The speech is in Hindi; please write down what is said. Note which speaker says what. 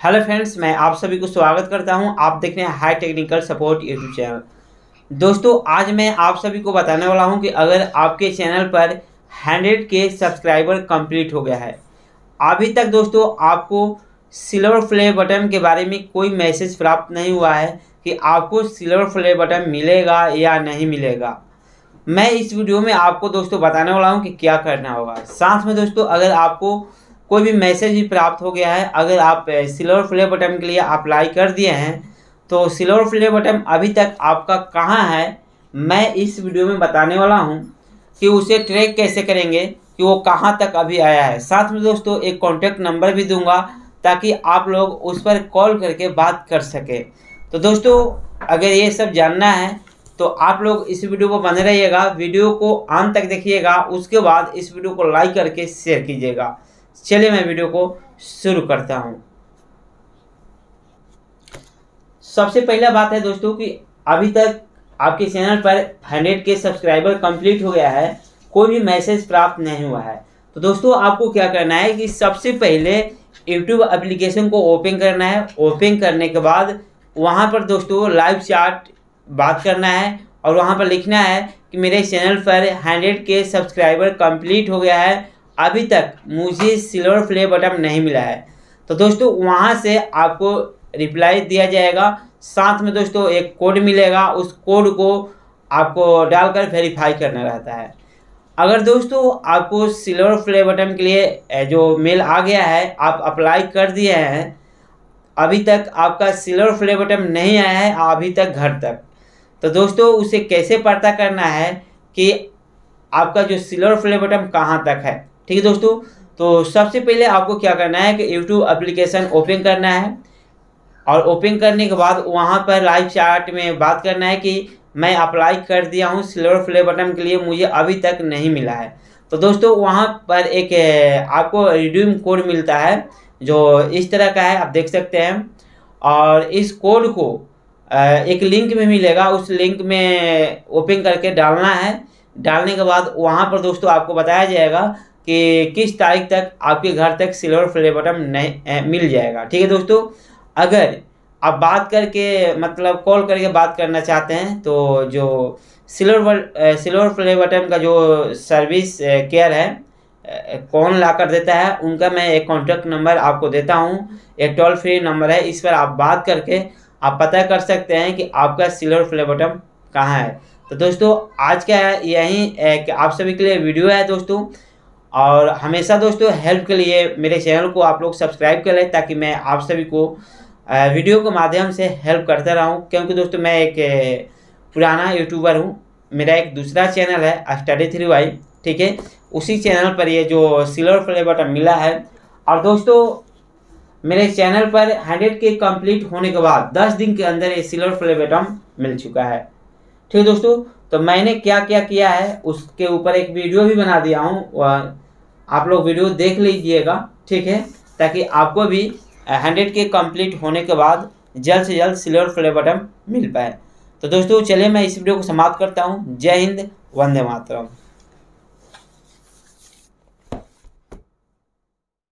Speaker 1: हेलो फ्रेंड्स, मैं आप सभी को स्वागत करता हूँ। आप देख रहे हैं high technical support YouTube channel. दोस्तों, आज मैं आप सभी को बताने वाला हूँ कि अगर आपके चैनल पर हंड्रेड के सब्सक्राइबर कंप्लीट हो गया है, अभी तक दोस्तों आपको सिल्वर प्ले बटन के बारे में कोई मैसेज प्राप्त नहीं हुआ है कि आपको सिल्वर प्ले बटन मिलेगा या नहीं मिलेगा। मैं इस वीडियो में आपको दोस्तों बताने वाला हूँ कि क्या करना होगा। साथ में दोस्तों, अगर आपको कोई भी मैसेज भी प्राप्त हो गया है, अगर आप सिल्वर प्ले बटन के लिए अप्लाई कर दिए हैं तो सिल्वर प्ले बटन अभी तक आपका कहाँ है, मैं इस वीडियो में बताने वाला हूँ कि उसे ट्रैक कैसे करेंगे, कि वो कहाँ तक अभी आया है। साथ में दोस्तों, एक कॉन्टैक्ट नंबर भी दूँगा, ताकि आप लोग उस पर कॉल करके बात कर सके। तो दोस्तों, अगर ये सब जानना है तो आप लोग इस वीडियो को बने रहिएगा वीडियो को अंत तक देखिएगा, उसके बाद इस वीडियो को लाइक करके शेयर कीजिएगा। चलिए मैं वीडियो को शुरू करता हूँ। सबसे पहला बात है दोस्तों कि अभी तक आपके चैनल पर हंड्रेड के सब्सक्राइबर कंप्लीट हो गया है, कोई भी मैसेज प्राप्त नहीं हुआ है। तो दोस्तों, आपको क्या करना है कि सबसे पहले यूट्यूब एप्लीकेशन को ओपन करना है। ओपन करने के बाद वहाँ पर दोस्तों लाइव चार्ट बात करना है और वहाँ पर लिखना है कि मेरे चैनल पर हंड्रेड के सब्सक्राइबर कंप्लीट हो गया है। अभी तक मुझे सिल्वर प्ले बटन नहीं मिला है। तो दोस्तों, वहाँ से आपको रिप्लाई दिया जाएगा। साथ में दोस्तों, एक कोड मिलेगा। उस कोड को आपको डालकर वेरीफाई करना रहता है। अगर दोस्तों, आपको सिल्वर प्ले बटन के लिए जो मेल आ गया है, आप अप्लाई कर दिए हैं, अभी तक आपका सिल्वर प्ले बटन नहीं आया है, अभी तक घर तक। तो दोस्तों, उसे कैसे पता करना है कि आपका जो सिल्वर प्ले बटन कहाँ तक है? ठीक है दोस्तों? तो सबसे पहले आपको क्या करना है कि यूट्यूब एप्लीकेशन ओपन करना है और ओपन करने के बाद वहाँ पर लाइव चार्ट में बात करना है कि मैं अप्लाई कर दिया हूँ सिल्वर प्ले बटन के लिए, मुझे अभी तक नहीं मिला है। तो दोस्तों, वहाँ पर एक आपको रिड्यूम कोड मिलता है, जो इस तरह का है, आप देख सकते हैं। और इस कोड को एक लिंक में मिलेगा, उस लिंक में ओपन करके डालना है। डालने के बाद वहाँ पर दोस्तों आपको बताया जाएगा कि किस तारीख तक आपके घर तक सिल्वर प्ले बटन नहीं मिल जाएगा। ठीक है दोस्तों? अगर आप बात करके मतलब कॉल करके बात करना चाहते हैं तो जो सिल्वर सिल्वर प्ले बटन का जो सर्विस केयर है कौन ला कर देता है, उनका मैं एक कॉन्टैक्ट नंबर आपको देता हूँ। एक टोल फ्री नंबर है, इस पर आप बात करके आप पता कर सकते हैं कि आपका सिल्वर प्ले बटन कहाँ है। तो दोस्तों, आज का यही आप सभी के लिए वीडियो है दोस्तों। और हमेशा दोस्तों हेल्प के लिए मेरे चैनल को आप लोग सब्सक्राइब कर लें ताकि मैं आप सभी को वीडियो के माध्यम से हेल्प करता रहूँ। क्योंकि दोस्तों, मैं एक पुराना यूट्यूबर हूँ। मेरा एक दूसरा चैनल है स्टडी थ्री वाई ठीक है? उसी चैनल पर ये जो सिल्वर प्ले बटन मिला है। और दोस्तों, मेरे चैनल पर हंड्रेड के कंप्लीट होने के बाद दस दिन के अंदर ये सिल्वर प्ले बटन मिल चुका है। ठीक है दोस्तों तो मैंने क्या क्या किया है, उसके ऊपर एक वीडियो भी बना दिया हूँ आप लोग वीडियो देख लीजिएगा, ठीक है? ताकि आपको भी हंड्रेड के कंप्लीट होने के बाद जल्द से जल्द सिल्वर फ्लेवर बटन मिल पाए। तो दोस्तों, चलिए मैं इस वीडियो को समाप्त करता हूँ। जय हिंद, वंदे मातरम।